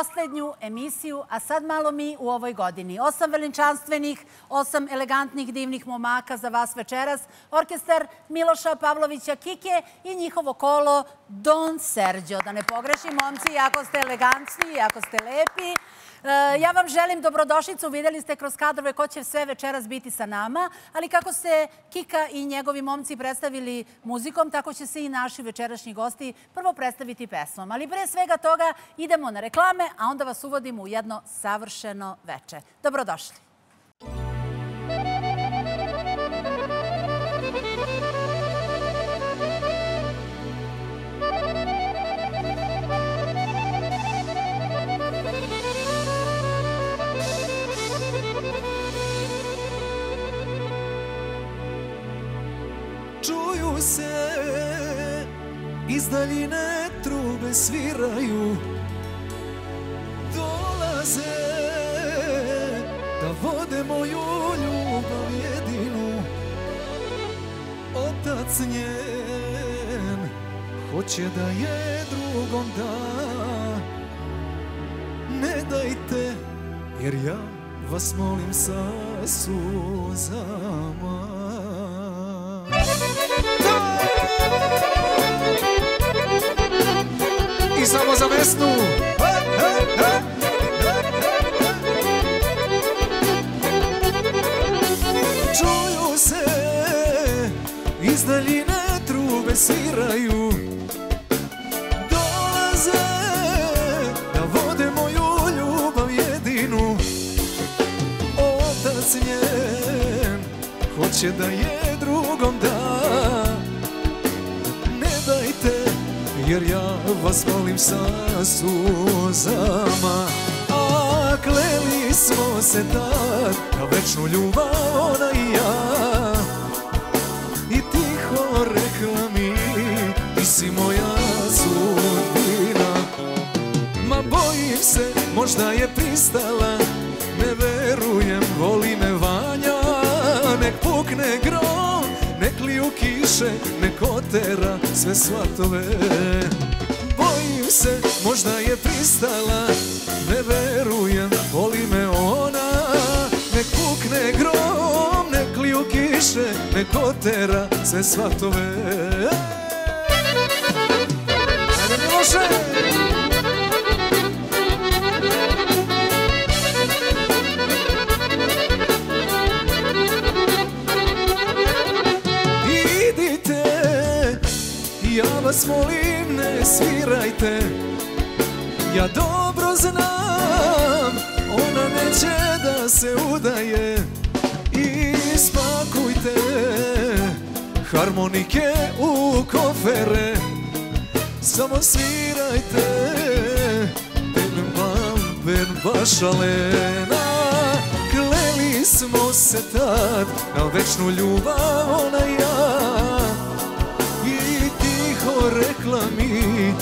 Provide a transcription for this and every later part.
posljednju emisiju, a sad malo mi u ovoj godini. Osam veličanstvenih, osam elegantnih, divnih momaka za vas večeras. Orkestar Miloša Pavlovića Kike i njihovo kolo Don Sergio. Da ne pogrešim, momci, jako ste elegantni, jako ste lepi. E, ja vam želim dobrodošlicu. Vidjeli ste kroz kadrove ko će sve večeras biti sa nama, ali kako se Kika i njegovi momci predstavili muzikom, tako će se i naši večerašnji gosti prvo predstaviti pesmom. Ali pre svega toga idemo na reklame, a onda vas uvodimo u jedno savršeno veče. Dobrodošli. Se iz daljine trube sviraju. Dolaze da vode moju ljubav jedinu. Otac njen hoće da je drugom da. Ne dajte jer ja vas molim sa suzama I samo za Vesnu. Čuju se iz daljine trube sviraju. Dolaze da vode moju ljubav jedinu. Otac njen hoće da je drugom da jer ja vas molim sa suzama. A kleli smo se tad na večnu ljubav ona i ja. I tiho rekla mi ti si moja sudbina. Ma bojim se možda je pristala Ne verujem voli me Vanja. Nek pukne grom Nek liju kiše Nek otera sve svatove. Bojim se možda je pristala Ne verujem voli me ona. Nek pukne grom Nek liju kiše Nek otera sve svatove. Ajde! Vas molim ne svirajte. Ja dobro znam, ona neće da se udaje. I spakujte harmonike u kofere. Samo svirajte Ben bam, ben bašalena Kleli smo se tad na večnu ljubav ona ja rekla mi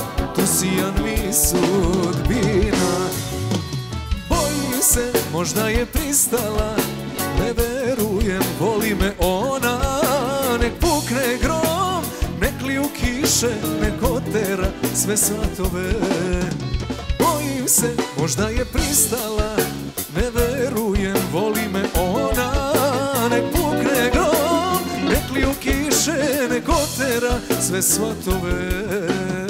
si ja mi sudbina Bojim se možda je pristala Ne verujem voli me ona. Nek pukne grom Nek liju kiše Nek otera sve svatove Bojim se možda je pristala otera sve svatove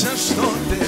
srećan što te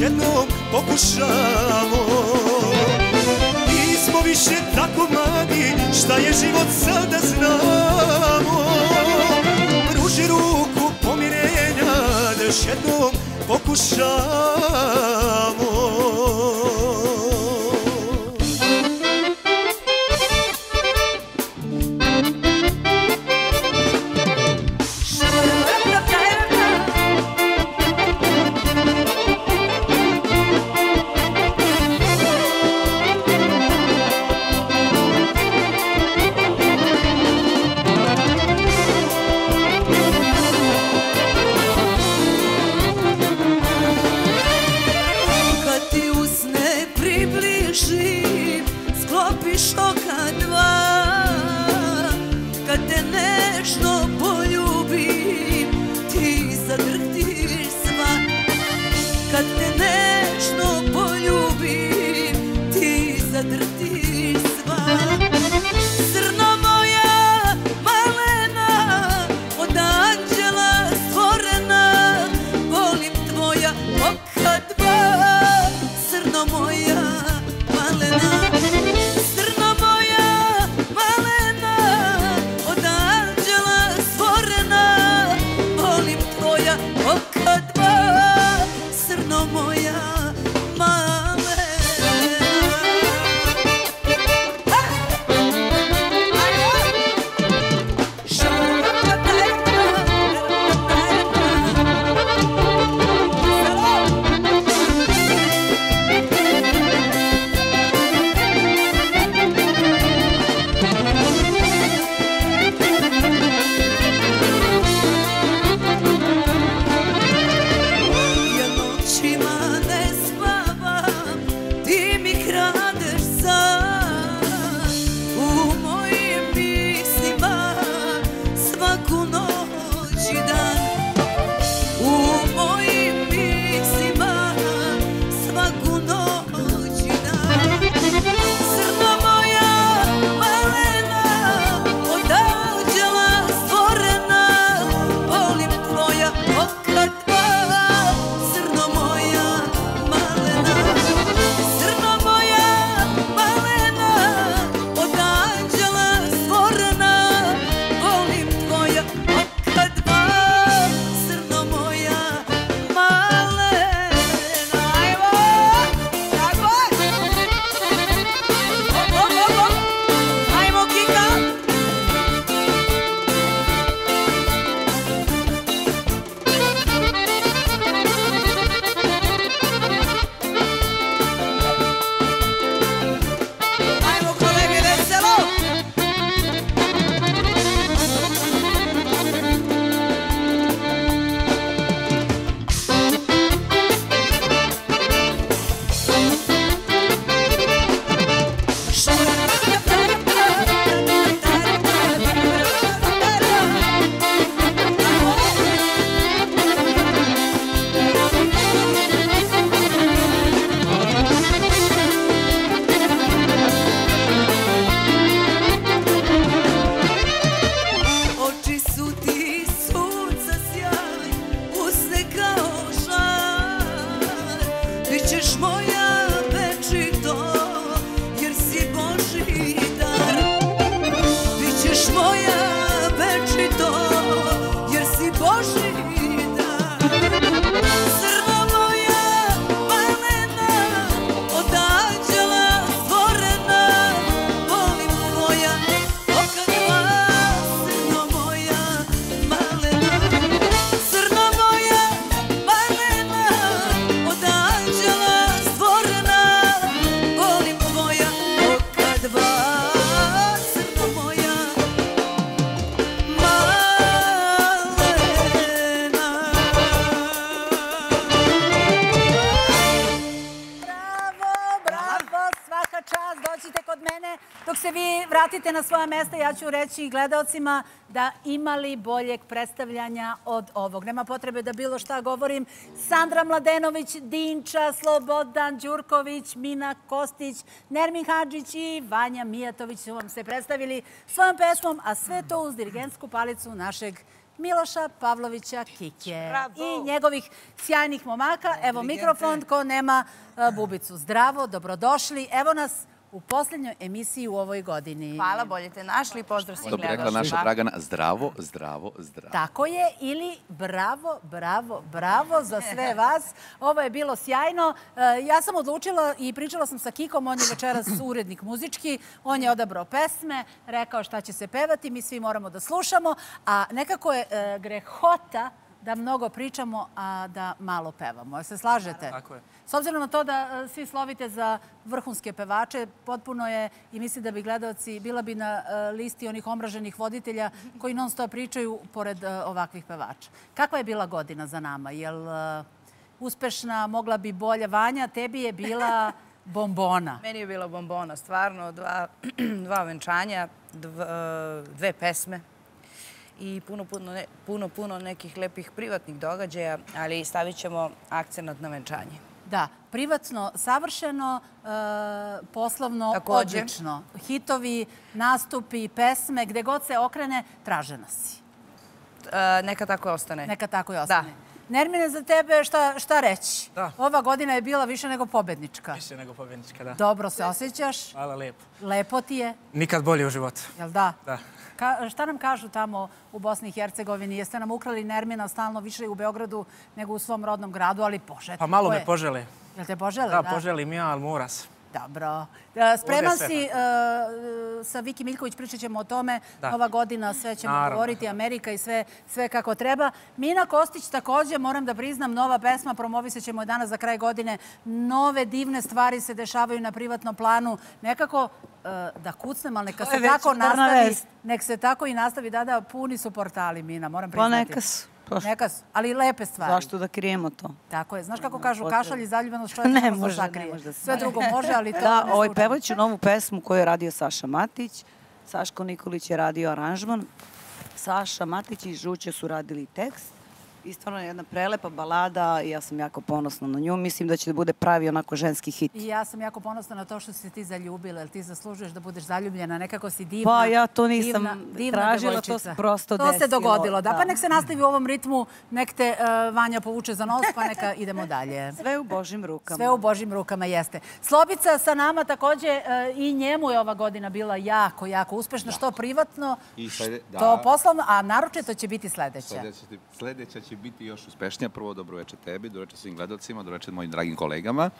jednom pokušamo Nismo više tako mladi, šta je život sada znamo. Pruži ruku pomirenja, da još jednom pokušamo. Vratite na svoja mesta, ja ću reći gledalcima da imali boljeg predstavljanja od ovog. Nema potrebe da bilo šta govorim. Sandra Mladenović, Dinča, Slobodan Đurković, Mina Kostić, Nermin Hadžić i Vanja Mijatović su vam se predstavili svojom pesmom, a sve to uz dirigentsku palicu našeg Miloša Pavlovića Kike i njegovih sjajnih momaka. Evo mikrofon ko nema e, bubicu. Zdravo, dobrodošli. Evo nas u posljednjoj emisiji u ovoj godini. Hvala, bolje te našli. Pozdrav svim To bi rekla naša Dragana, zdravo, zdravo, zdravo. Tako je, ili bravo, bravo, bravo za sve vas. Ovo je bilo sjajno. E, Ja sam odlučila i pričala sam sa Kikom, on je večeras urednik muzički, on je odabrao pesme, rekao šta će se pevati, mi svi moramo da slušamo, a nekako je e, grehota da mnogo pričamo, a da malo pevamo. Jel se slažete? Tako je. S obzirom na to da e, svi slovite za vrhunske pevače, potpuno je i mislim da bi gledalci bila bi na e, listi onih omraženih voditelja koji non stop pričaju pored e, ovakvih pevača. Kakva je bila godina za nama? Jel uspešna, mogla bi bolja? Vanja, tebi je bila bombona. Meni je bila bombona, stvarno, dva, dva venčanja, dv- dve pesme i puno, puno, ne- puno, puno nekih lepih privatnih događaja, ali stavit ćemo akcenat na venčanje. Da, privatno savršeno, e, poslovno Takođe. odlično. Hitovi, nastupi, pesme, gde god se okrene, tražena si. E, neka tako ostane. Neka tako i ostane. Nermine, za tebe šta, šta reći? Da. Ova godina je bila više nego pobednička. Više nego pobjednička, da. Dobro se osjećaš, Hvala lijepo. lepo ti je, Nikad bolje u životu. jel da? Da. Ka, šta nam kažu tamo u Bosni i Hercegovini? Jeste nam ukrali Nermina stalno više u Beogradu nego u svom rodnom gradu, ali požete. Pa malo me požele. Jel te požele? Da, poželim ja, ali mora se. Dobro. E, Spreman si, e, sa Viki Miljković pričat ćemo o tome. Da. Ova godina sve ćemo Naravno. govoriti, Amerika i sve, sve kako treba. Mina Kostić također, moram da priznam, nova pesma, promovisit ćemo danas za kraj godine. Nove divne stvari se dešavaju na privatnom planu. Nekako e, da kucnem, ali neka se tako nastavi. Nek se tako i nastavi. Da, da, puni su portali, Mina, moram Pa priznati. neka su. Pa Neka ali lepe stvari. Zašto da krijemo to? Tako je. Znaš kako kažu, kašalj i zaljubljenost čovjek Ne ne može ne sakrije. Sve drugo može, ali to Da, ne ovaj pevaću novu pesmu koju je radio Saša Matić. Saško Nikolić je radio aranžman. Saša Matić i Žuće su radili tekst. I stvarno je jedna prelepa balada i ja sam jako ponosna na nju. Mislim da će da bude pravi onako ženski hit. I ja sam jako ponosna na to što si se ti zaljubila, jer ti zaslužuješ da budeš zaljubljena. Nekako si divna. Pa ja to nisam divna, divna tražila, to devojčica. se prosto To se desilo, dogodilo, da. Pa nek se nastavi u ovom ritmu, nek te e, Vanja povuče za nos, pa neka idemo dalje. Sve u Božim rukama. Sve u Božim rukama jeste. Slobica sa nama također e, i njemu je ova godina bila jako, jako uspešna, što privatno, I slede- da. što poslovno, a naročito će biti sledeća. Sljedeća, sledeća će biti još uspešnija. Prvo, dobro večer tebi, dobro večer svim gledalcima, dobro večer mojim dragim kolegama.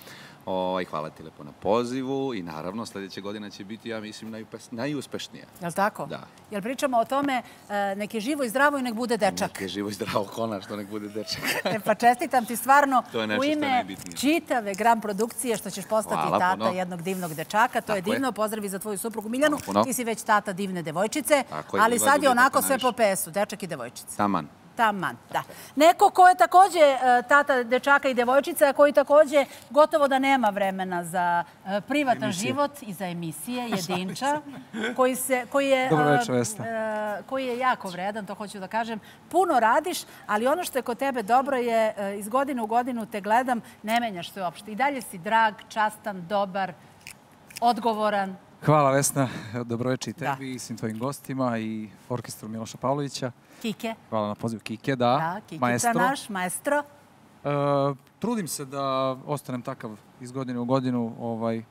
Ovaj, hvala ti lepo na pozivu i naravno sljedeće godine će biti, ja mislim, najupes- najuspešnija. Jel tako? Da. Jel pričamo o tome, e, nek je živo i zdravo i nek bude dečak. Nek je živo i zdravo konačno, nek bude dečak. E, pa čestitam ti stvarno je u je ime čitave gram produkcije što ćeš postati Hvala tata puno. jednog divnog dečaka. To je Tako je. divno. Pozdravi za tvoju suprugu Miljanu. Ti si već tata divne devojčice. Tako je, ali sad je onako sve po pesu. Dečak i devojčica. Taman. Taman, da. Neko ko je takođe e, tata dečaka i devojčica, koji takođe gotovo da nema vremena za e, privatan život i za emisije, je Dinča, koji, se, koji, je, e, koji je jako vredan, to hoću da kažem. Puno radiš, ali ono što je kod tebe dobro je iz godine u godinu te gledam, ne menjaš se uopšte. I dalje si drag, častan, dobar, odgovoran. Hvala Vesna, dobro večer i tebi i svim tvojim gostima i orkestru Miloša Pavlovića. Kike, Hvala na pozivu Kike, da. da, Kikica Maestro. naš, maestro. trudim se da ostanem takav iz godine u godinu, ovaj,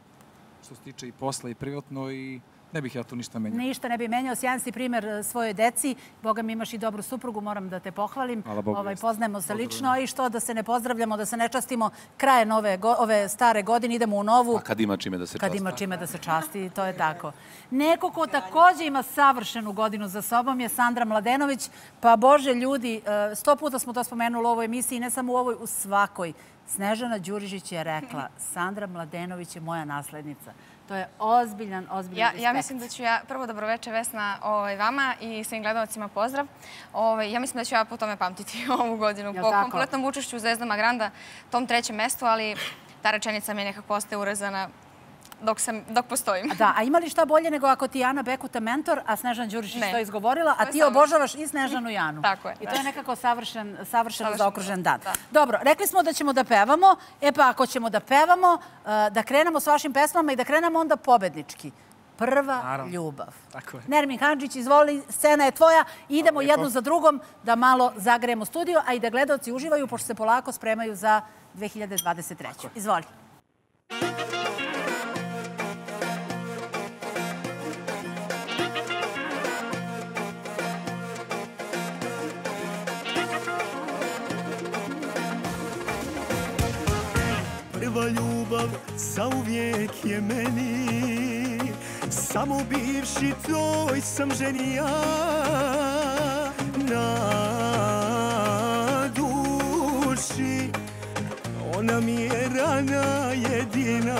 što se tiče i posla i privatno i ne bih ja tu ništa menjao. Ništa ne bi menjao. Sjajan si primer e, svojoj deci. Boga mi imaš i dobru suprugu, moram da te pohvalim. Hvala Bogu, Ovaj, poznajemo se lično i što da se ne pozdravljamo, da se ne častimo kraje nove, ove stare godine, idemo u novu. A kad ima čime da se Kad časti? ima čime da se časti, to je tako. Neko ko takođe ima savršenu godinu za sobom je Sandra Mladenović. Pa Bože ljudi, e, sto puta smo to spomenuli u ovoj emisiji, ne samo u ovoj, u svakoj. Snežana Đurižić je rekla, Sandra Mladenović je moja naslednica. To je ozbiljan, ozbiljan Ja, ja mislim da ću ja, prvo dobroveče Vesna ovaj, vama i svim gledalcima pozdrav. Ovaj, ja mislim da ću ja po tome pamtiti ovu godinu, Jel po tako? kompletnom učešću u Zvezdama Granda, tom trećem mestu, ali ta rečenica mi je nekako ostaje urezana dok, sam, dok postojim. A Da, a ima li šta bolje nego ako ti je Ana Bekuta mentor, a Snežana Đurišić to izgovorila, a ti obožavaš i Snežanu i Anu. Tako je, I to je nekako savršen, savršeno zaokružen dan. da. Dobro, rekli smo da ćemo da pevamo. E pa ako ćemo da pevamo, uh, da krenemo s vašim pesmama i da krenemo onda pobednički. Prva Naravno. ljubav. Tako je. Nermin Handžić, izvoli, scena je tvoja. Idemo jednu za drugom da malo zagrejemo studio, a i da gledalci uživaju, pošto se polako spremaju za 2023. Izvoli. Ljubav zauvijek je meni. Samo bivši tvoj sam ženi ja. Na duši Ona mi je rana jedina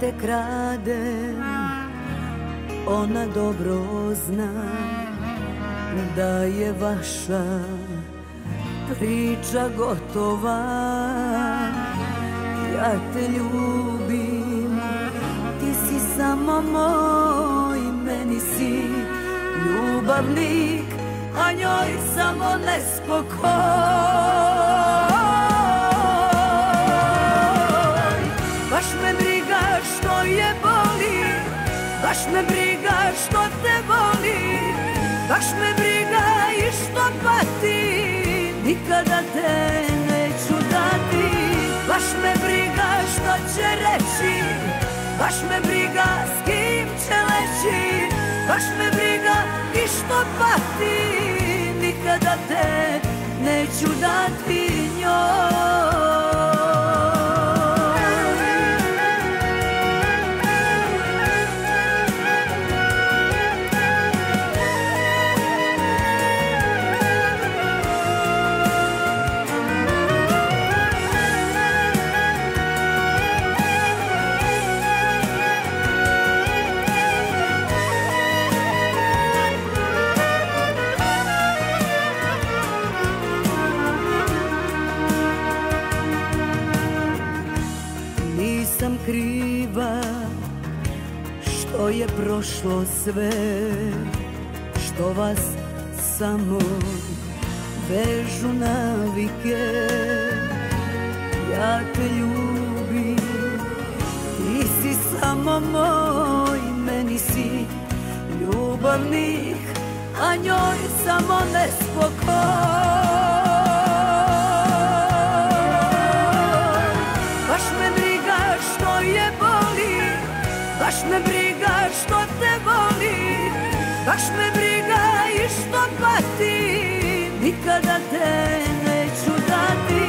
te kradem, ona dobro zna da je vaša priča gotova. Ja te ljubim, ti si samo moj, meni si ljubavnik, a njoj samo nespokoj. Baš me briga i što pati Nikada te neću dati. Baš me briga što će reći Baš me briga s kim će leći. Baš me briga i što pati Nikada te neću dati njoj prošlo sve Što vas samo vežu navike. Ja te ljubim, ti si samo moj Meni si ljubavnik, a njoj samo nespokoj Baš me briga i što pati Nikada te neću dati.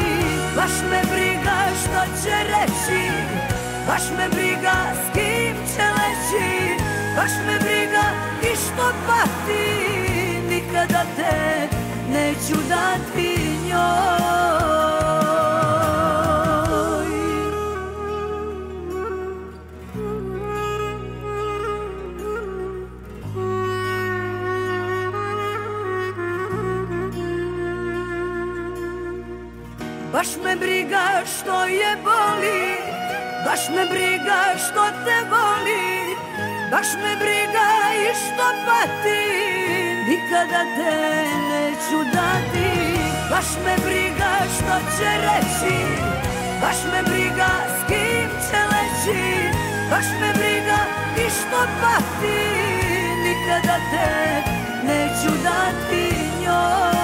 Baš me briga što će reći Baš me briga s kim će leći. Baš me briga i što pati Nikada te neću dati njoj Baš me briga što je boli Baš me briga što te voli Baš me briga i što pati Nikada te neću dati. Baš me briga što će reći Baš me briga s kim će leći Baš me briga i što pati Nikada te neću dati njoj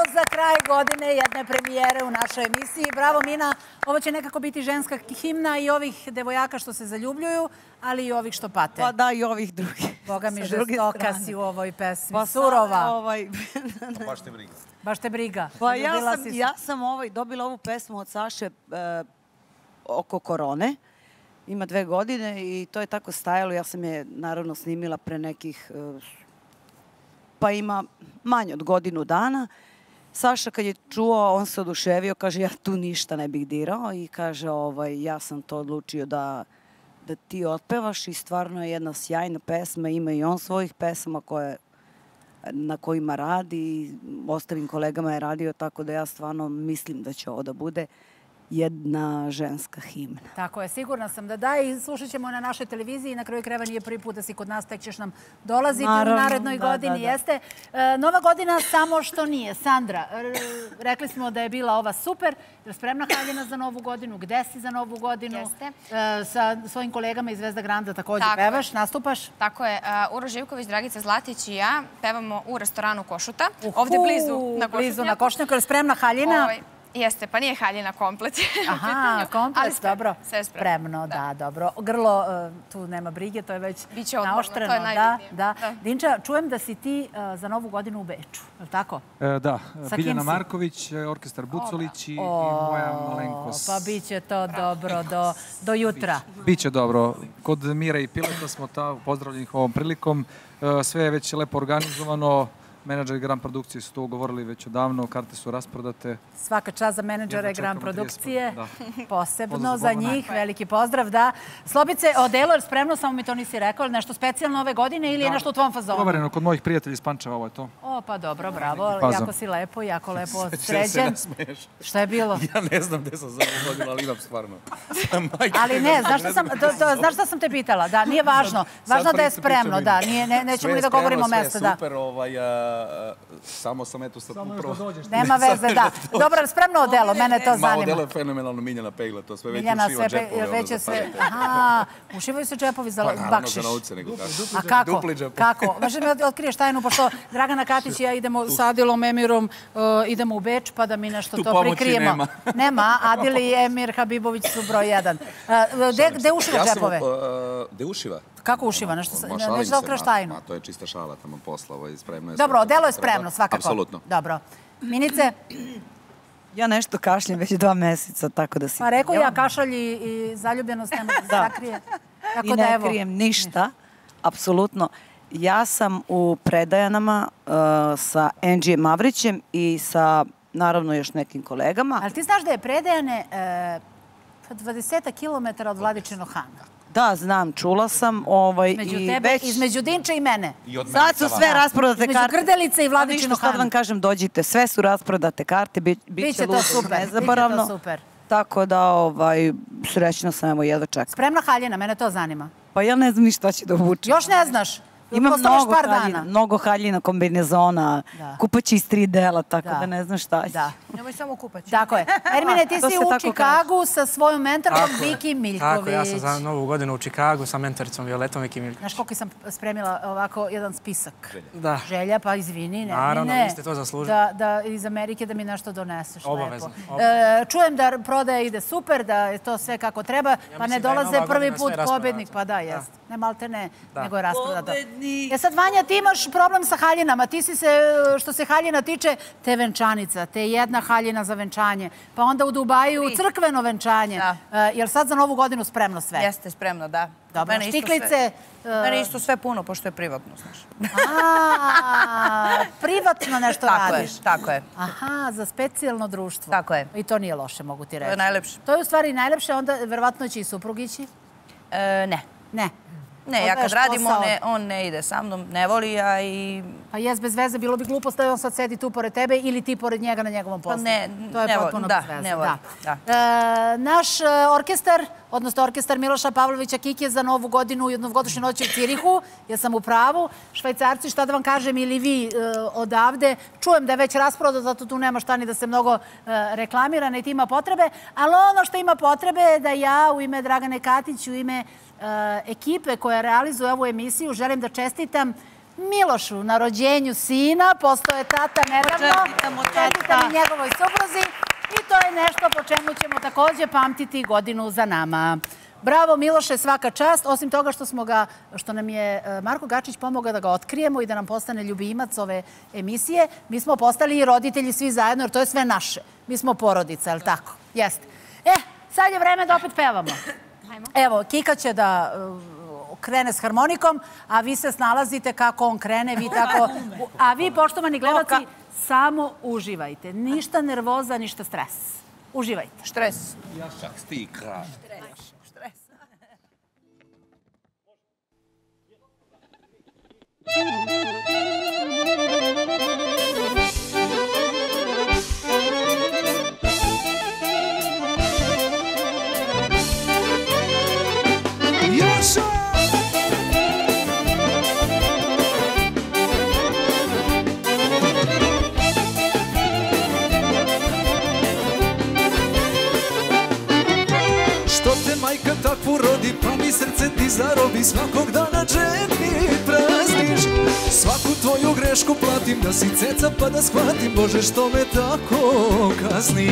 evo za kraj godine, jedne premijere u našoj emisiji. Bravo Mina, ovo će nekako biti ženska himna i ovih devojaka što se zaljubljuju, ali i ovih što pate. Pa da, i ovih drugih. Boga mi žestoka si u ovoj pesmi. Pa Surova. Ovaj, Baš te briga. Baš te briga. pa ja sam, si ja sam ovaj, dobila ovu pesmu od Saše e, oko korone. Ima dve godine i to je tako stajalo. Ja sam je naravno snimila pre nekih, e, pa ima manje od godinu dana. Saša kad je čuo, on se oduševio, kaže ja tu ništa ne bih dirao. I kaže ovaj, ja sam to odlučio da, da ti otpevaš i stvarno je jedna sjajna pesma, ima i on svojih pesama koje na kojima radi i ostalim kolegama je radio, tako da ja stvarno mislim da će ovo da bude jedna ženska himna. Tako je, sigurna sam da da i slušat ćemo na našoj televiziji. Na kraju kreva nije prvi put da si kod nas, tek ćeš nam dolaziti Naravno, u narednoj da, godini. da, da. Jeste. E, nova godina samo što nije. Sandra, rekli smo da je bila ova super. Je li spremna haljina za novu godinu? Gde si za novu godinu? Jeste. E, sa svojim kolegama iz Zvezda Granda također Tako je. pevaš, nastupaš? Tako je, uh, Uro Živković, Dragica Zlatić i ja pevamo u restoranu Košuta, ovde blizu Uhu, na Blizu na Košutnjaku. Košnjaku. Je li spremna haljina? Ovaj, jeste, pa nije haljina komplet. Aha, komplet, dobro. Sve spremno. Spremno, da, dobro. Grlo, e, tu nema brige, to je već Biće odmorno, naoštreno. to je da, najbitnije. da. Da. Dinča, čujem da si ti e, za novu godinu u Beču, je li tako? E, da, Sa Biljana? Marković, orkestar Bucolić i, i moja malenkost. Pa bit će to dobro do, do jutra. Biće dobro. Kod Mira i Pileta smo ta, pozdravljeni ih ovom prilikom. Sve je već lepo organizovano. Menadžeri Grand produkcije su to ugovorili već odavno, karte su rasprodate. Svaka čast za menadžere 30 produkcije. Posebno Pozdrav za njih, veliki pozdrav, da. Slobice, odelo je spremno, samo mi to nisi rekao, nešto specijalno ove godine ili je nešto u tvom fazonu? Provereno kod mojih prijatelja iz Pančeva, ovo je to. O, pa dobro, bravo, jako si lepo, jako lepo sređen. Šta je bilo? Ja ne znam gde sam za ovu godinu, ali imam stvarno. Ali ne, znaš šta sam, znaš šta sam te pitala? Da, nije važno. Važno da je spremno, da. Nije, ne, nećemo Sve i je da govorimo je da. super, ovaj, samo sam eto sad upravo... Nema veze, da. Dobro, spremno odelo, mene to Malo zanima. delo je fenomenalno Miljana Pegla, to sve već ušiva sve, džepove. pe- već je sve... Aha, ušivaju se džepovi za Pa naravno bakšiš. za novce, nego tako. A kako? Dupli džepovi. Kako? Možeš mi otkriješ tajnu, pošto Dragana Katić i ja idemo sa Adilom Emirom, uh, idemo u Beč, pa da mi nešto Tu to prikrijemo. nema. nema, Adil i Emir Habibović su broj jedan. Uh, Gde gde ušiva Ja džepove? uh, Gde ušiva? Kako ušiva? Nešto, sa- Ma, ne, šalim neću da otkriješ tajnu. Ma, to je čista šala tamo posla, ovo je spremno. je Dobro, sve odelo je spremno, svakako. Apsolutno. Dobro. Minice, Ja nešto kašljem već dva meseca, tako da si... pa rekao ja kašalj i, zaljubljenost nema da se. Tako I da ne evo. krijem ništa, apsolutno. Ja sam u predajanama uh, sa Angie Mavrićem i sa, naravno, još nekim kolegama. Ali ti znaš da je predajane e, 20 km od Vladičinog hana. Da, znam, čula sam. Ovaj, i tebe, već... između Dinče i mene. I od Sad su sve rasprodate Između karte. Grdelice i Pa Vladičinog ništa, sad vam kažem, dođite. Sve su rasprodate karte, bit, Biće će to ludo super, biće to super. Tako da, ovaj, srećna sam, evo, jedva čekam. Spremna haljina, mene to zanima. Pa ja ne znam ni šta će da obučem. Još ne znaš? Imam mnogo par haljina, dana. mnogo haljina, kombinezona, Da. kupaći iz tri dela, tako Da. da, ne znam šta će. Da. Nemoj samo kupati. Tako je. Ermine, ti si u Čikagu sa svojom mentorkom. Viki Miljković. Tako, ja sam za novu godinu u Čikagu sa mentoricom Violetom Viki Miljković. Znaš koliko sam spremila ovako jedan spisak? Da. Želja, pa izvini, ne. Naravno, ne. vi ste to zaslužili. Da, da iz Amerike da mi nešto doneseš. Obavezno, lepo. obavezno. E, čujem da prodaja ide super, da je to sve kako treba, pa mislim ne dolaze prvi put pobednik. Pa da, jest. Ne malte ne, nego je rasprodato. Pobednik. E sad, Vanja, ti imaš problem sa haljinama. Ti si se, što se haljina tiče, te venčanica, te jedna haljina za venčanje, pa onda u Dubaju crkveno venčanje. Da. E, jel sad za novu godinu spremno sve? Jeste spremno, da. Dobro, Mene štiklice, sve- e, Mene isto sve puno, pošto je privatno, znaš. A, privatno nešto Tako je, radiš. tako je. Aha, za specijalno društvo. Tako je. I to nije loše, mogu ti reći. je najlepše. To je u stvari najlepše, onda verovatno će i suprug ići. E, ne. Ne. Ne, ja Odaješ kad radim, on ne, on ne ide sa mnom, ne voli ja i... Pa jes, bez veze, bilo bi glupost da on sad sedi tu pored tebe ili ti pored njega na njegovom poslu. Pa ne, to je ne voli, da, bez veze. ne voli, da. E, naš e, orkestar, odnosno orkestar Miloša Pavlovića Kike za novu godinu i novogodišnju noć u Cirihu, ja sam u pravu. Švajcarci, šta da vam kažem, ili vi e, odavde, čujem da je već rasprodo, zato tu nema šta ni da se mnogo reklamira, niti ima potrebe, ali ono što ima potrebe je da ja u ime Dragane Katić, u ime ekipe koja realizuje ovu emisiju, želim da čestitam Milošu na rođenju sina, postao je tata nedavno. Čestitamo, Čestitam tata. i njegovoj supruzi. I to je nešto po čemu ćemo takođe pamtiti godinu za nama. Bravo Miloše, svaka čast. Osim toga što, smo ga, što nam je e, Marko Gačić pomogao da ga otkrijemo i da nam postane ljubimac ove emisije, mi smo postali i roditelji svi zajedno, jer to je sve naše. Mi smo porodica, je li tako? Jeste. E, sad je vreme da opet pevamo. Evo, Kika će da uh, krene s harmonikom, a vi se snalazite kako on krene, vi tako... A vi, poštovani gledalci, samo uživajte. Ništa nervoza, ništa stres. Uživajte. Štres. Čak ti kraj. Jaša! Što te majka takvu rodi, pa mi srce ti zarobi Svakog dana džep mi prazniš. Svaku tvoju grešku platim, da si ceca pa da shvatim Bože što me tako kazni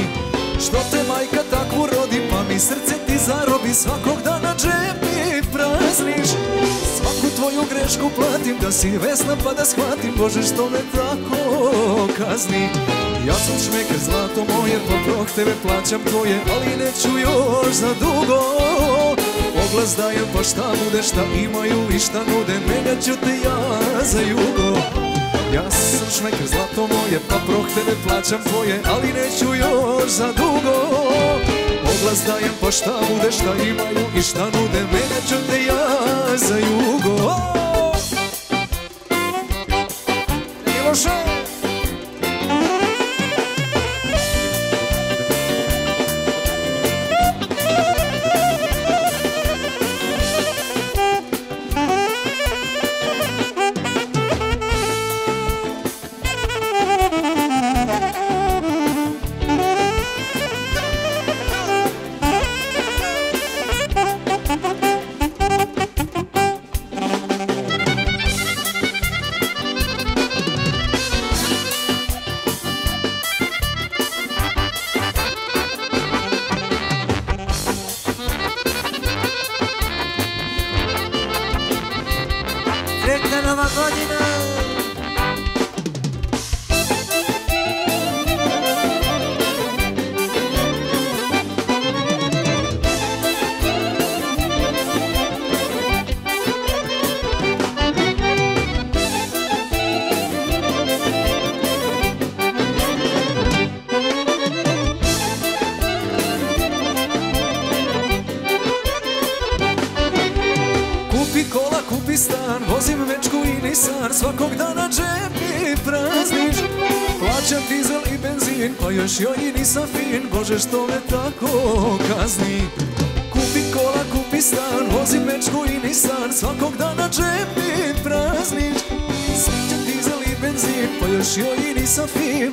Što te majka takvu rodi, pa mi srce ti zarobi Svakog dana džep mi prazniš Svaku tvoju grešku platim, da si vesna pa da shvatim Bože što me tako kazni. Ja sam šmeker zlato moje, pa proh tebe plaćam tvoje Ali neću još za dugo. Oglas dajem pa šta bude, šta imaju i šta nude Menjat ću te ja za jugo. Ja sam šmeker zlato moje, pa proh tebe plaćam tvoje Ali neću još za dugo Oglas dajem pa šta bude, šta imaju i šta nude. Menjat ću te ja za jugo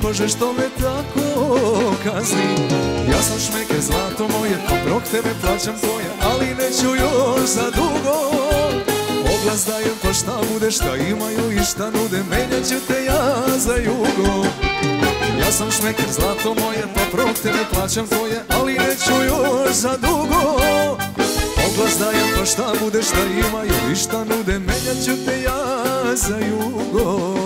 Bože što me tako kazni? Ja sam šmeker zlato moje, prok tebe plaćam tvoje Ali neću još za dugo. Oglas dajem pa šta bude, šta imaju i šta nude Menjat ću te ja za jugo. Ja sam šmeker zlato moje, pa prok tebe plaćam tvoje Ali neću još za dugo. Oglas dajem pa šta bude, šta imaju i šta nude Menjat ću te ja za jugo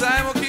time. Okay.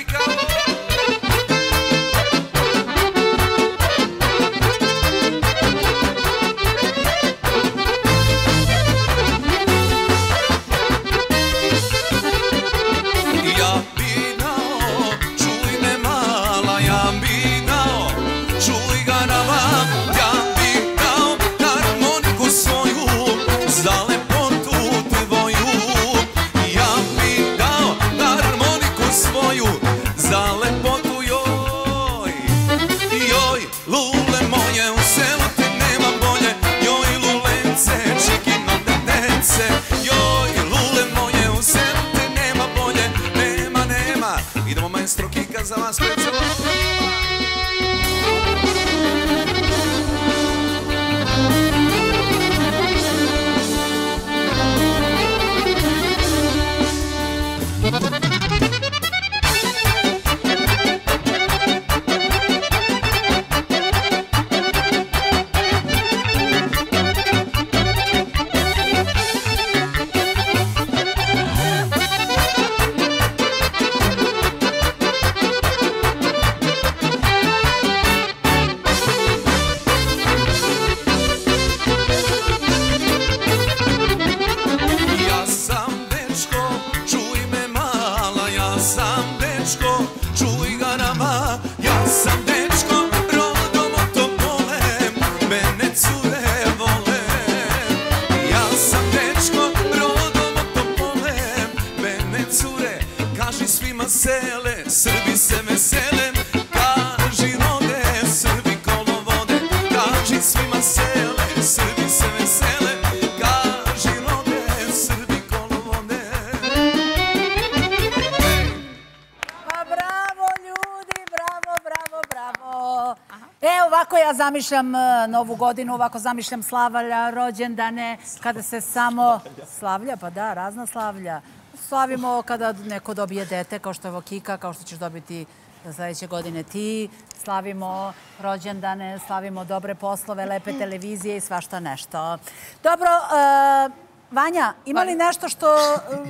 Zamišljam e, novu godinu, ovako zamišljam slavlja, rođendane, kada se samo... Slavlja, pa da, razna slavlja. Slavimo kada neko dobije dete, kao što je ovo Kika, kao što ćeš dobiti za sledeće godine ti. Slavimo rođendane, slavimo dobre poslove, lepe televizije i svašta nešto. Dobro, e, Vanja, ima li nešto što,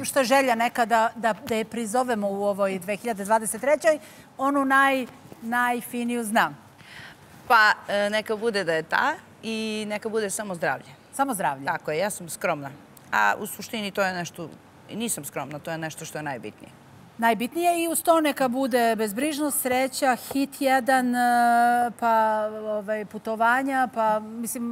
što je želja neka da, da, da je prizovemo u ovoj 2023. Onu naj, najfiniju znam. Pa e, neka bude da je ta i neka bude samo zdravlje. Samo zdravlje. Tako je, ja sam skromna. A u suštini to je nešto, nisam skromna, to je nešto što je najbitnije. Najbitnije i uz to neka bude bezbrižnost, sreća, hit jedan, e, pa ovaj, putovanja, pa mislim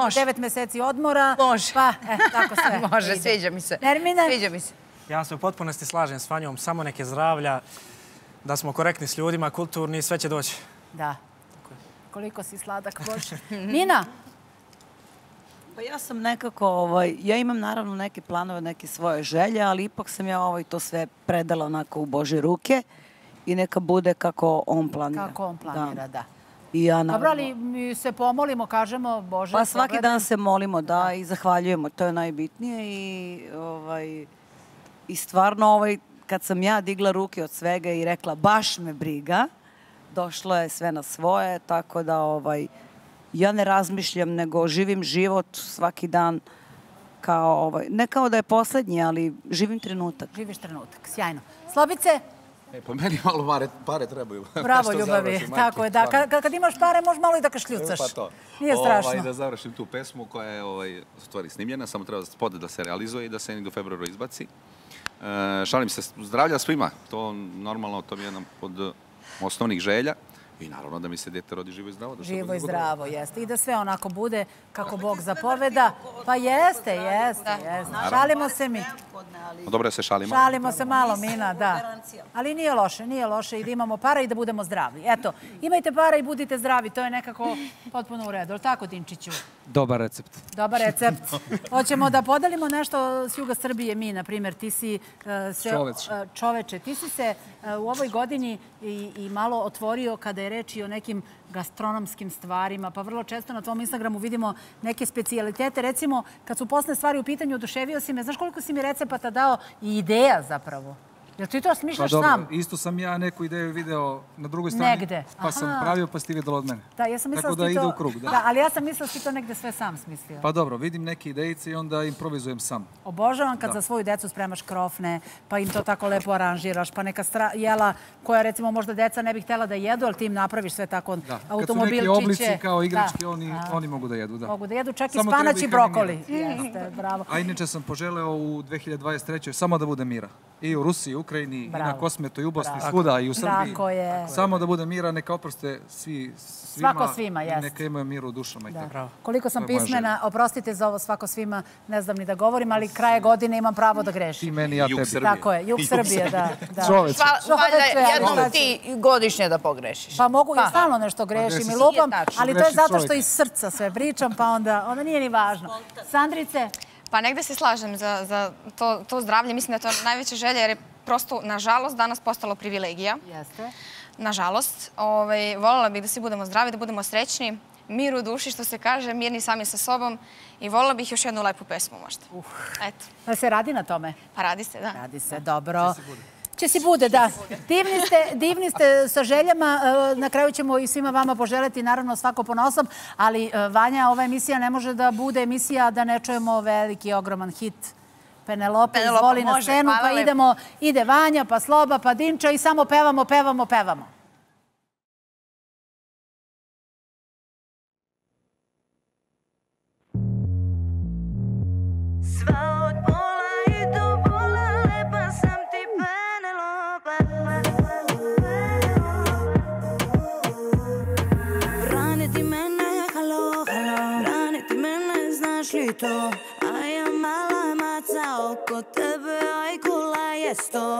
Može. devet meseci odmora. Može. Pa, e, tako sve. Može, ide. sviđa mi se. Nermine? Sviđa mi se. Ja se u potpunosti slažem s Vanjom, samo neke zdravlja, da smo korektni s ljudima, kulturni sve će doći. Da. Koliko si sladak, Bože. Nina, Pa ja sam nekako, ovaj, ja imam naravno neke planove, neke svoje želje, ali ipak sam ja ovaj, to sve predala onako u Bože ruke i neka bude kako on planira. kako on planira, da. I ja naravno... Dobro, ali mi se pomolimo, kažemo, Bože, Pa svaki dan se molimo, da, i zahvaljujemo, to je najbitnije i, ovaj, i stvarno ovaj, kad sam ja digla ruke od svega i rekla baš me briga, došlo je sve na svoje, tako da ovaj, ja ne razmišljam, nego živim život svaki dan kao, ovaj, ne kao da je poslednji, ali živim trenutak. Živiš trenutak, sjajno. Slobice, E, pa meni malo pare, pare trebaju. bravo ljubavi, završim, tako je, da. Kad, kad imaš pare, možeš malo i da kašljucaš. Pa to. Nije strašno. Ovaj, da završim tu pesmu koja je ovaj, stvari snimljena, samo treba spod da se realizuje i da se do februara izbaci. E, šalim se, zdravlja svima. To normalno, to mi je jedan od osnovnih želja. I naravno da mi se dete rodi živo i zdravo. Da što Živo i zdravo, jeste. I da sve onako bude kako Bog zapoveda. Pa jeste, jeste, jeste. Šalimo se mi. Pa Dobro se šalimo. Šalimo se malo, Mina, da. Ali nije loše, nije loše i da imamo para i da budemo zdravi. Eto, imajte para i budite zdravi, to je nekako potpuno u redu. Tako, Dinčiću? Dobar recept. Dobar recept. Hoćemo da podelimo nešto s juga Srbije. Mi, na primjer, ti si uh, se... Čoveče. uh, čoveče, ti si se uh, u ovoj godini i, i malo otvorio kada je reč i o nekim gastronomskim stvarima, pa vrlo često na tvom Instagramu vidimo neke specijalitete. Recimo, kad su posne stvari u pitanju, oduševio si me. Znaš koliko si mi recepata dao i ideja zapravo? Jel ti to Pa smišljaš dobro, sam? isto sam ja neku ideju video na drugoj strani. Negde. Pa sam Aha. pravio, pa si ti videla od mene. Da, ja sam Tako da ide to... u krug, da. da. ali ja sam mislila da si to negde sve sam smislio. Pa dobro, vidim neke idejice i onda improvizujem sam. Obožavam kad za svoju decu spremaš krofne, pa im to tako lepo aranžiraš, pa neka stra- jela koja recimo možda deca ne bi htjela da jedu, ali ti im napraviš sve tako Da. Kad su automobilčiće. neki oblici kao igračke, Da. oni, oni mogu da jedu, da. Mogu da jedu čak i spanać i brokoli. Jeste, bravo. A inače sam poželeo u 2023. samo da bude mira. I u Rusiji, Ukrajini, i Bravo. na Kosmetu, i u Bosni, svuda, i u Srbiji. Tako je. Samo da bude mira, neka oproste svi, svima. Svako svima, i jest. Neka imaju mir u dušama i Da. tako. Koliko sam pismena, oprostite za ovo svako svima, ne znam ni da govorim, ali kraje godine imam pravo da grešim. Ti meni, ja Jug tebi. Srbije. Tako je, jug Srbije, da. da. Pa, ali jednom ti godišnje da pogrešiš. Pa mogu Pa. i stalno nešto grešim desi i lupam, ali to je zato što iz srca sve pričam, pa onda, onda nije ni važno. Sandrice, Pa negde se slažem za, za to, to zdravlje. Mislim da je to najveća želja jer je prosto, nažalost, danas postalo privilegija. jeste. nažalost. Ovaj, voljela bih da svi budemo zdravi, da budemo srećni, mir u duši, što se kaže, mirni sami sa sobom i voljela bih još jednu lepu pesmu možda. Eto, Pa se radi na tome? pa radi se, da. Radi se, dobro. Će si bude, da. Divni ste, divni ste sa željama. E, Na kraju ćemo i svima vama poželjeti, naravno, svako ponosom. Ali, e, Vanja, ova emisija ne može da bude emisija da ne čujemo veliki, ogroman hit. Penelope, Penelopa, izvoli na scenu, pa idemo, ide Vanja, pa Sloba, pa Dinča i samo pevamo, pevamo, pevamo. Sva od pola i do pola lepa sam ti Penelope Braniti mene, halo, halo Braniti mene, znaš li to? A ja mala maca oko tebe, aj kula je sto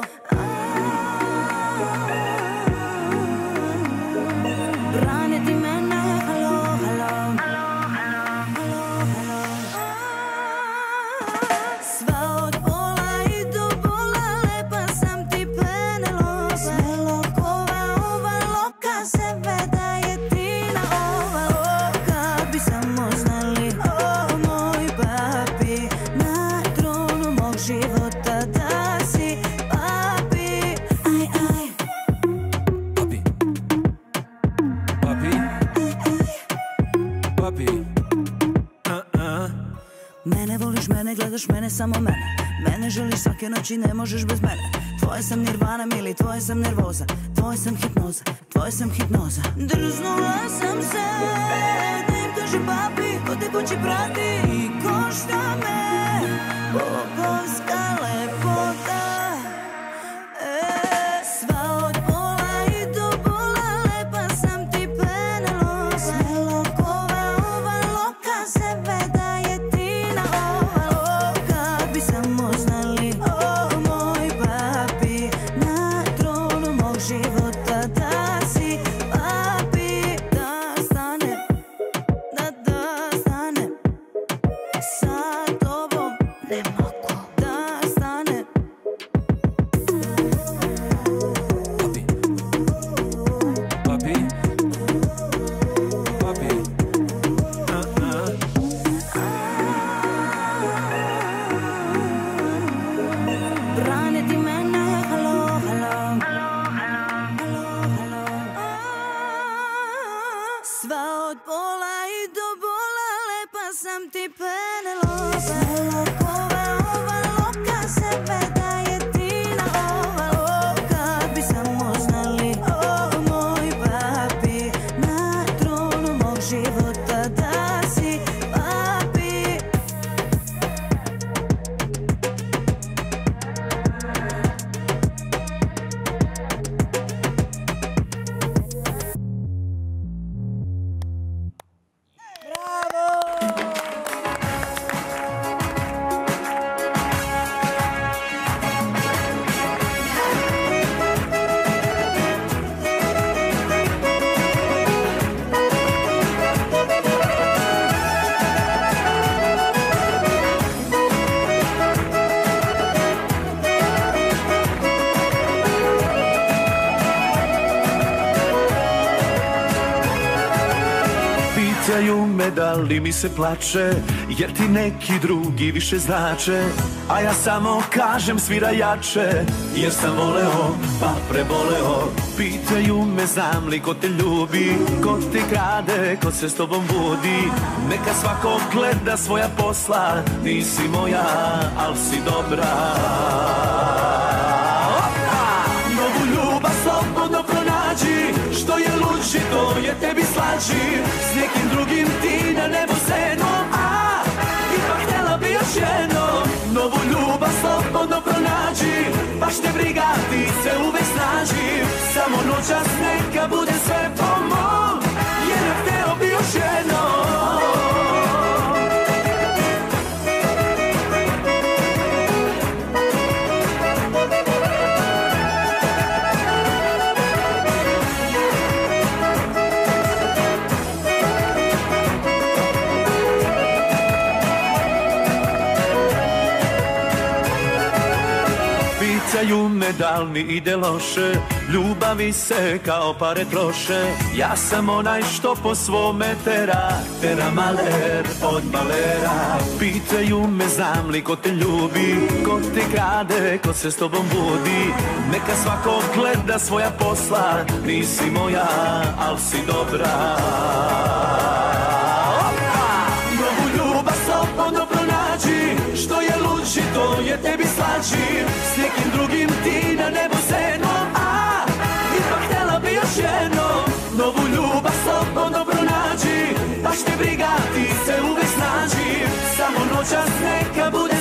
mene gledaš, mene samo mene. Mene želiš svake noći, ne možeš bez mene. Tvoje sam nirvana, mili, tvoje sam nervoza. Tvoje sam hipnoza, tvoje sam hipnoza. Drznula sam se Da im kažem papi, ko te kući prati I košta me. Bogovska mi se plače Jer ti neki drugi više znače. A ja samo kažem svira jače Jer sam voleo pa preboleo. Pitaju me znam li ko te ljubi Ko te krade, ko se s tobom budi. Neka svako gleda svoja posla Nisi moja, al si dobra! Novu ljubav slobodno Što je luči, to je tebi slađi. S nekim drugim Baš te briga, ti se uvek snaži. Samo noćas neka bude sve po mom Jer ja htjela bi još jednom Pitaju me tome da li mi ide loše Ljubavi se kao pare troše. Ja sam onaj što po svome tera Tera maler od malera. Pitaju me znam li ko te ljubi Ko te krade, ko se s tobom budi. Neka svako gleda svoja posla Nisi moja, al si dobra Baš te briga, ti se uvek snađi Samo noćas neka bude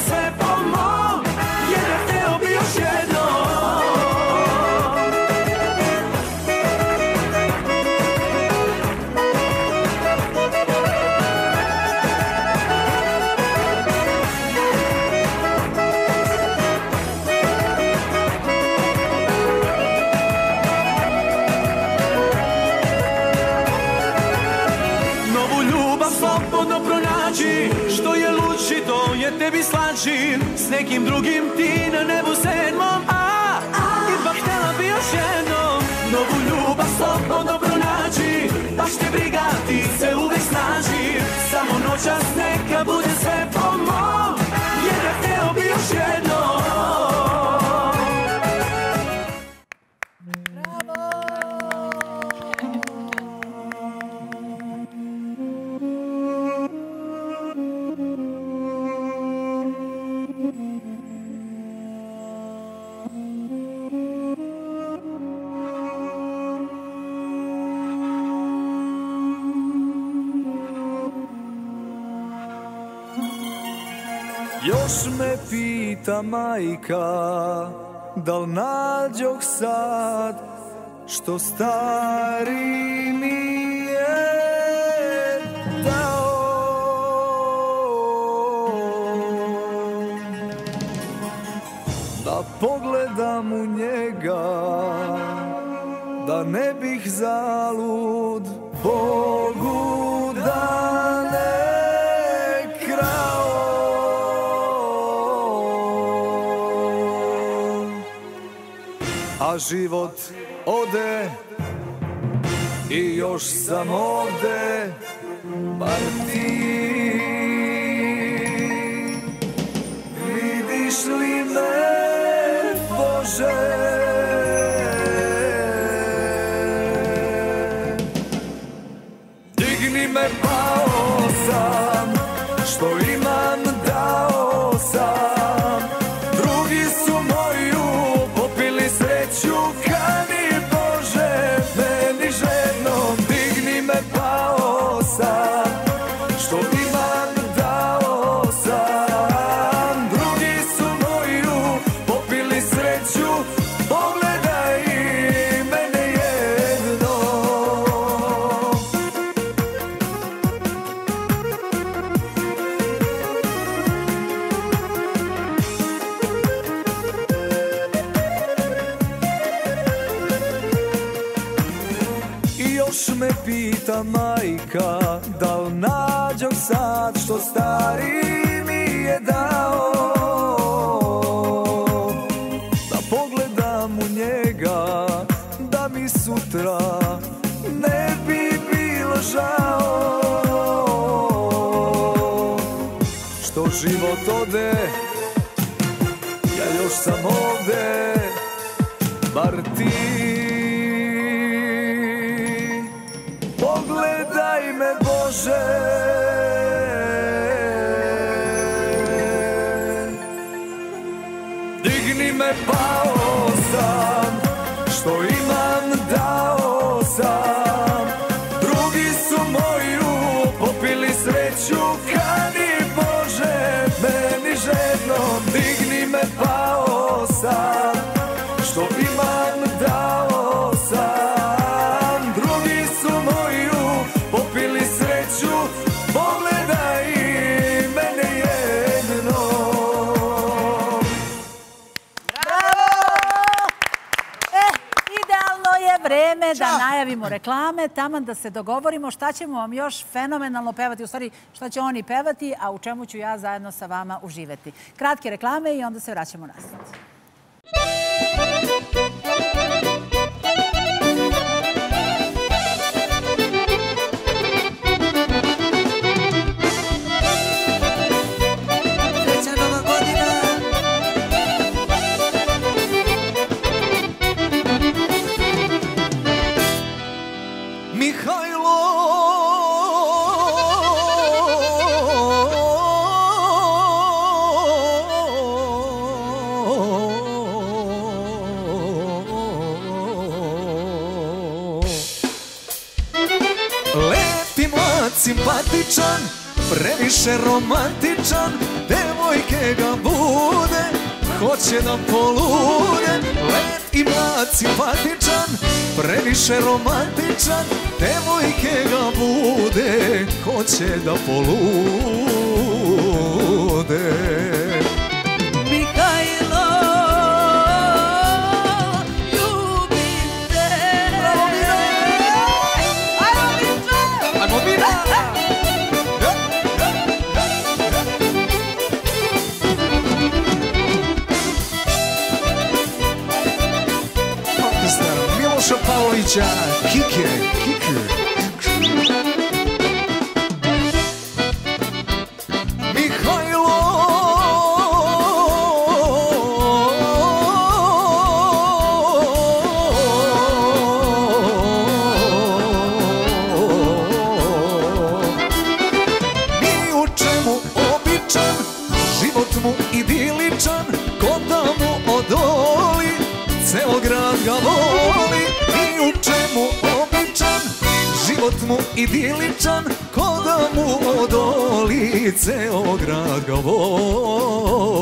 pita majka Da li nađoh sad Što stari mi je dao? Da pogledam u njega Da ne bih zalud Bogu A život ode I još sam ovde Bar ti Vidiš li me Bože Digni me pao sam Što imam taman da se dogovorimo šta ćemo vam još fenomenalno pevati, u stvari šta će oni pevati, a u čemu ću ja zajedno sa vama uživati. Kratke reklame i onda se vraćamo nazad. više romantičan Devojke ga bude Hoće da polude. Let i mlad simpatičan Previše romantičan Devojke ga bude Hoće da polude. shot, kick your idiličan diličan da mu odoli Ceo ga voli.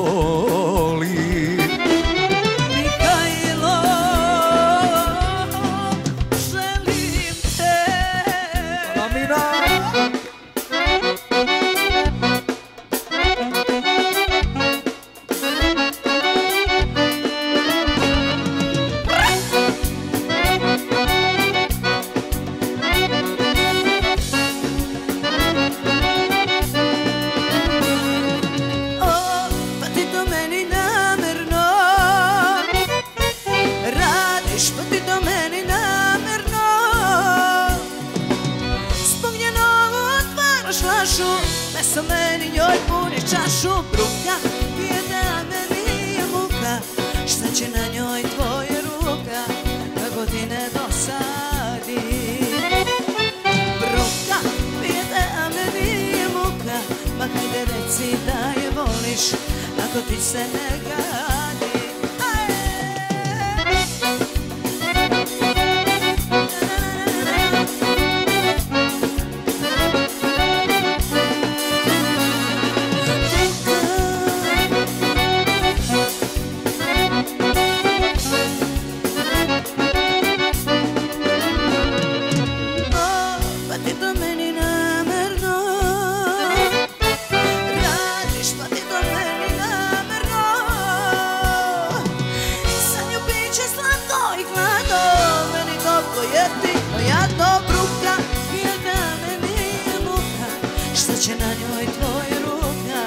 Biće na njoj tvoj ruka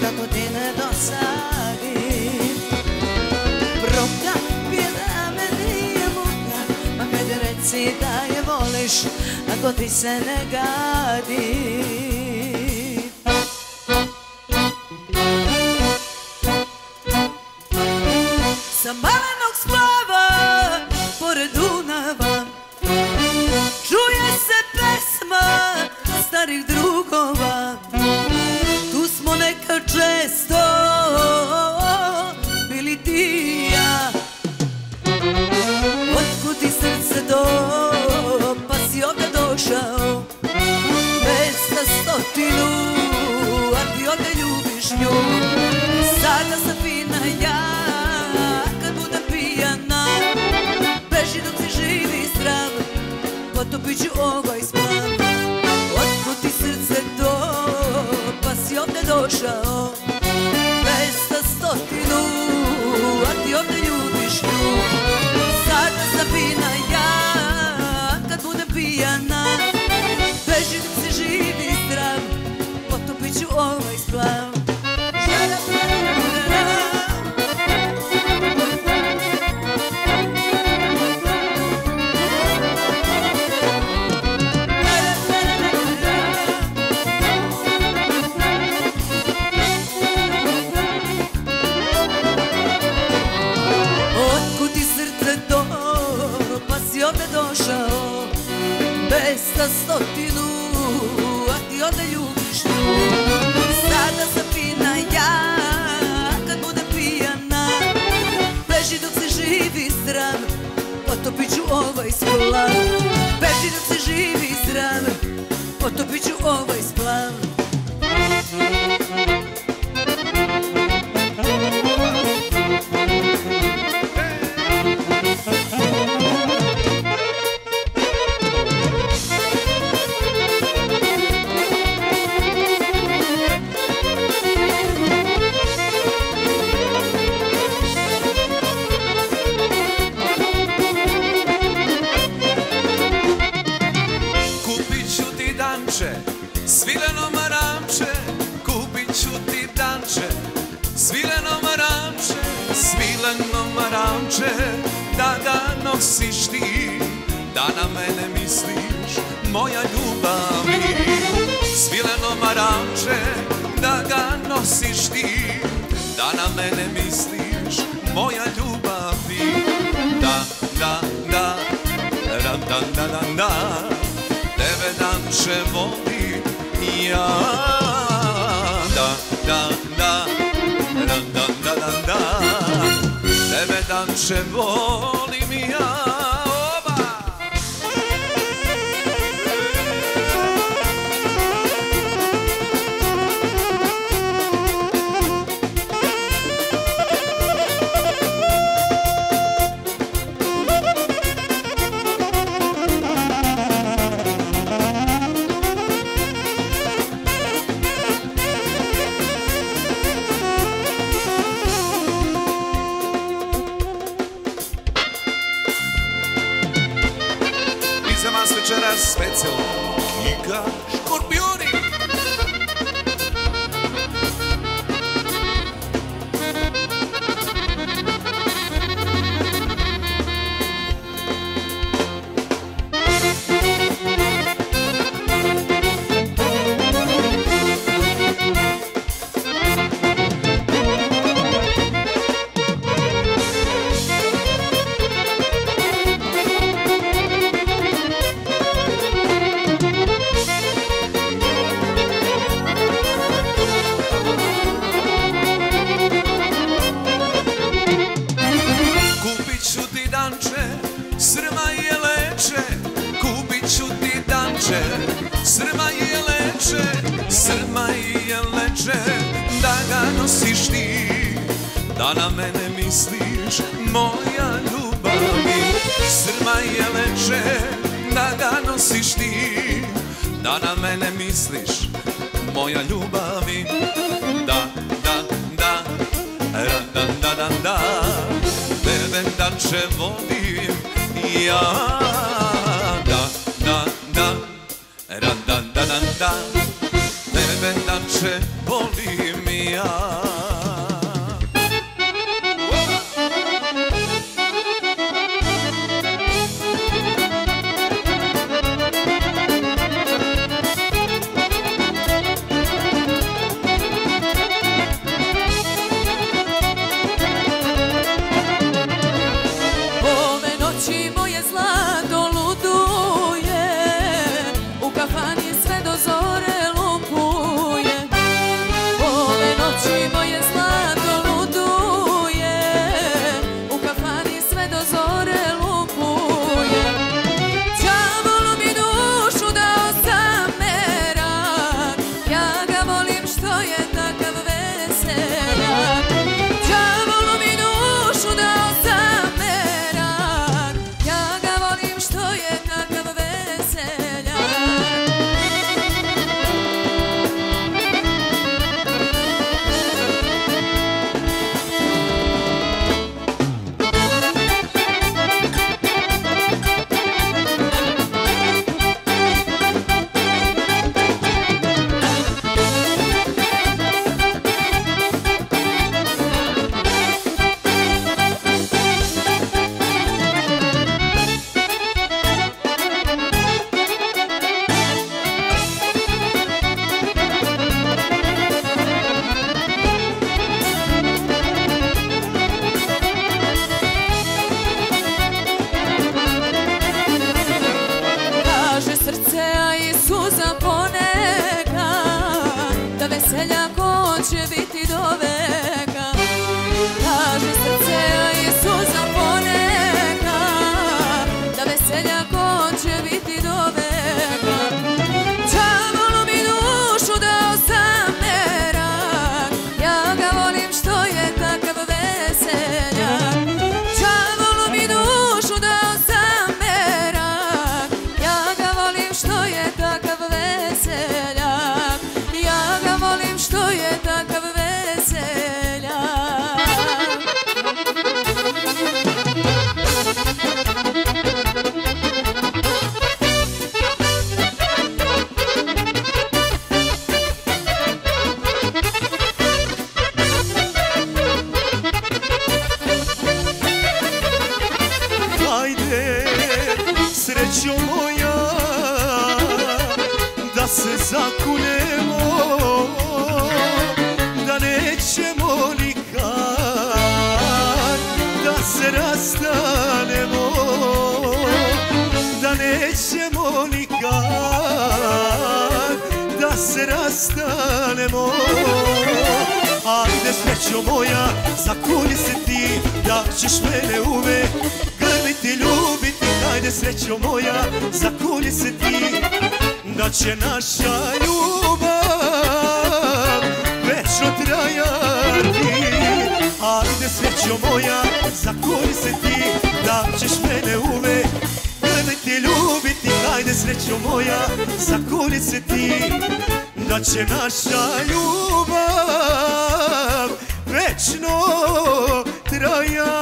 Kako ti ne dosadi. Bruka pije da me nije muka pa Ma kad reci da je voliš Ako ti se ne gadi. nosiš ti Da na mene misliš moja ljubavi Svileno maramče da ga nosiš ti Da na mene misliš moja ljubavi Da, da, da, da, da, da, da, da Tebe dan će voli ja. Da, da, da, da, da, da, da, da Tebe dan će voli love. Ajde srećo moja, zakuni se ti da će naša ljubav večno trajati Ajde srećo moja, zakuni se ti da ćeš mene uvek grliti, ljubiti Ajde srećo moja, zakuni se ti da će naša ljubav večno trajati.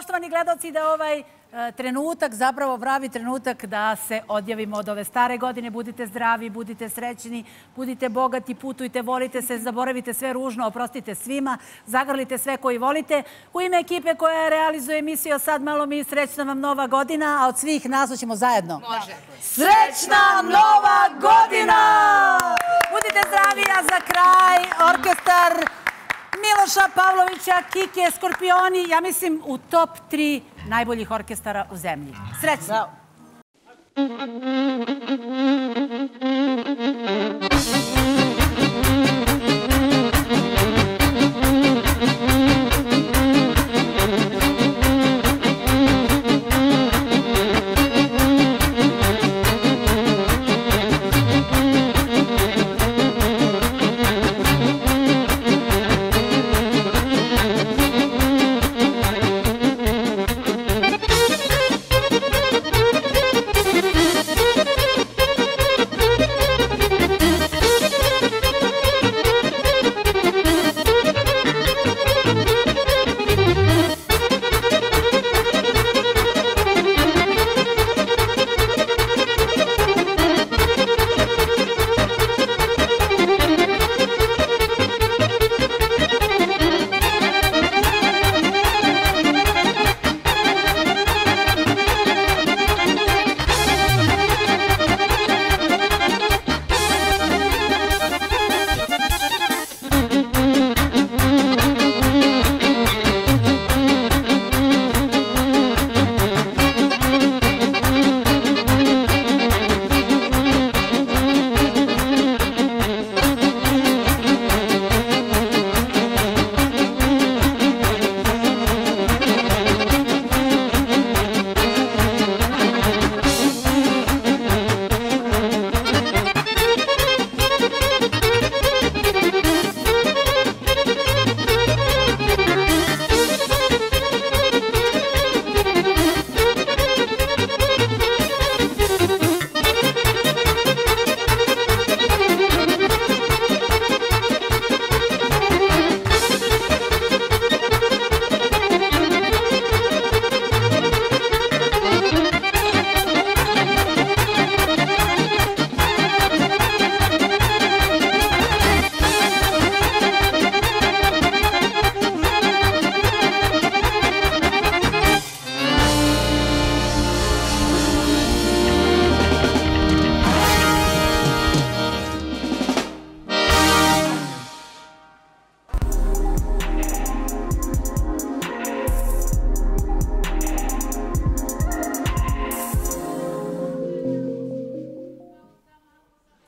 Poštovani gledalci, da ovaj e, trenutak, zapravo pravi trenutak da se odjavimo od ove stare godine. Budite zdravi, budite srećni, budite bogati, putujte, volite se, zaboravite sve ružno, oprostite svima, zagrlite sve koji volite. U ime ekipe koja realizuje emisiju Sad malo mi srećna vam nova godina, a od svih nas ćemo zajedno. Može. Srećna nova godina! Budite zdravi, a za kraj orkestar Miloša Pavlovića, Kike, Skorpioni, ja mislim u top 3 najboljih orkestara u zemlji. Srećno! Bravo.